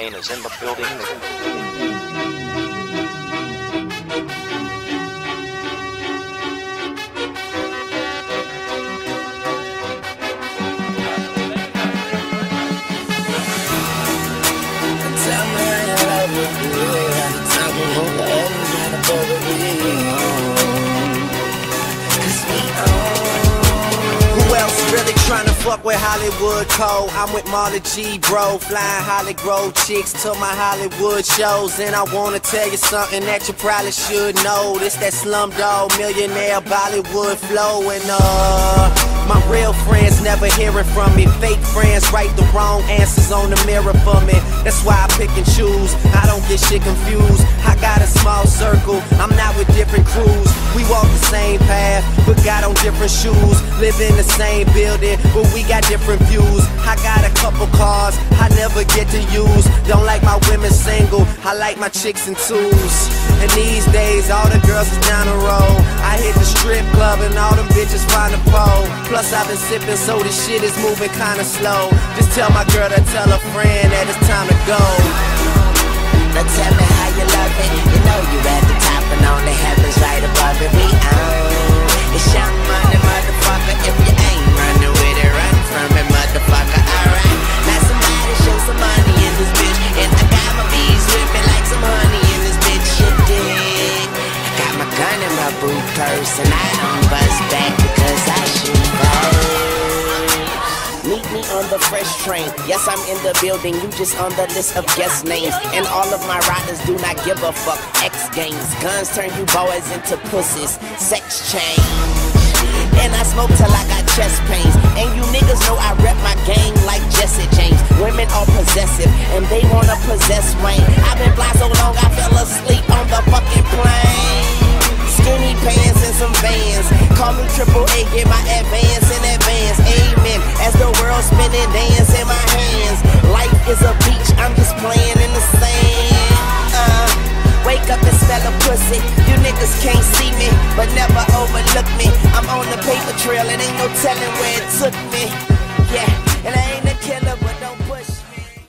Is in the building. Fuck with Hollywood Cole? I'm with Marley G, bro. Flying Hollywood chicks to my Hollywood shows. And I wanna tell you something that you probably should know. This that slumdog millionaire Bollywood flow. And uh, my real friends never hearing from me. Fake friends write the wrong answers on the mirror for me. That's why I pick and choose. I don't get shit confused. I got a small circle. I'm not with different crews. We walk the same path, but got on different shoes. Live in the same building, but we got different views. I got a couple cars I never get to use. Don't like my women single, I like my chicks in twos. And these days, all the girls is down the road. I hit the strip club and all them bitches find a pole. Plus, I've been sipping, so this shit is moving kinda slow. Just tell my girl to tell a friend that it's time to go. My boot purse and I don't bust back because I shoot first. Meet me on the fresh train. Yes, I'm in the building. You just on the list of guest names. And all of my riders do not give a fuck. X games. Guns turn you boys into pussies. Sex change. And I smoke till I got chest pains. And you niggas know I rep my gang like Jesse James. Women are possessive and they wanna possess Wayne. I've been blind so long I fell asleep on the fucking plane. Call me triple A, get my advance in advance. Amen. As the world spinning, dance in my hands. Life is a beach, I'm just playing in the sand. Uh, wake up and smell a pussy. You niggas can't see me, but never overlook me. I'm on the paper trail, and ain't no telling where it took me. Yeah, and I ain't a killer, but